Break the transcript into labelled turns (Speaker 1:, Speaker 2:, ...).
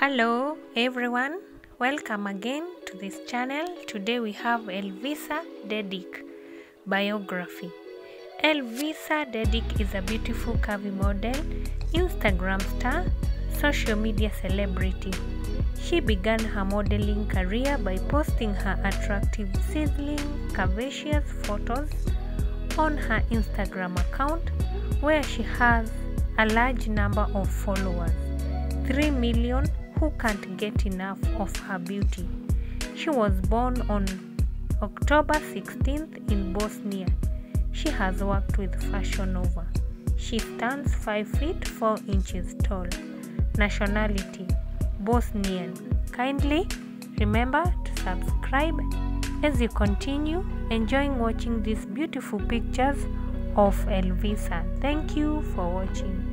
Speaker 1: Hello everyone, welcome again to this channel. Today we have Elvisa Dedic biography. Elvisa Dedic is a beautiful curvy model, Instagram star, social media celebrity. She began her modeling career by posting her attractive, sizzling, curvaceous photos on her Instagram account where she has a large number of followers 3 million who can't get enough of her beauty. She was born on October 16th in Bosnia. She has worked with Fashion Nova. She stands 5 feet 4 inches tall. Nationality Bosnian. Kindly remember to subscribe as you continue enjoying watching these beautiful pictures of Elvisa. Thank you for watching.